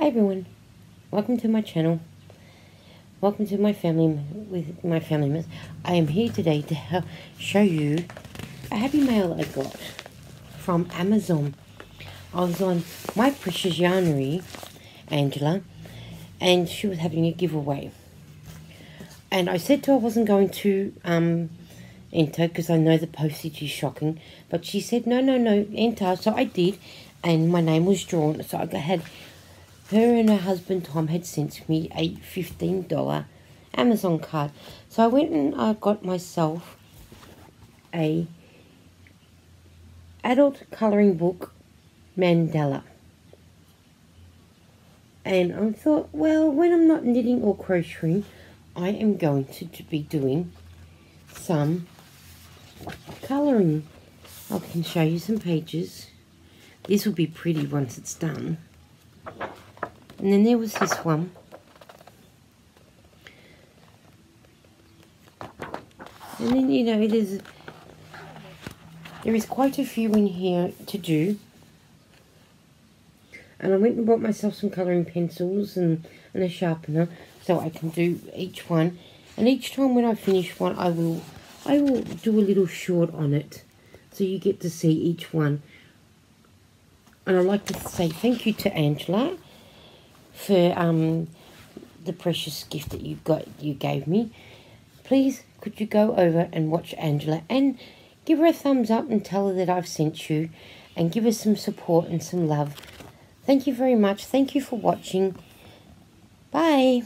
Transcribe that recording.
Hi everyone, welcome to my channel. Welcome to my family with my family members. I am here today to help show you a happy mail I got from Amazon. I was on My Precious Yarnery, Angela, and she was having a giveaway. And I said to her I wasn't going to um, enter because I know the postage is shocking. But she said, no, no, no, enter. So I did, and my name was drawn. So I had her and her husband Tom had sent me a $15 Amazon card. So I went and I got myself a adult colouring book mandala. And I thought, well, when I'm not knitting or crocheting, I am going to, to be doing some colouring. I can show you some pages. This will be pretty once it's done. And then there was this one. And then, you know, is... There is quite a few in here to do. And I went and bought myself some colouring pencils and, and a sharpener so I can do each one. And each time when I finish one, I will I will do a little short on it so you get to see each one. And I'd like to say thank you to Angela for um, the precious gift that you got you gave me. Please, could you go over and watch Angela and give her a thumbs up and tell her that I've sent you and give her some support and some love. Thank you very much. Thank you for watching. Bye.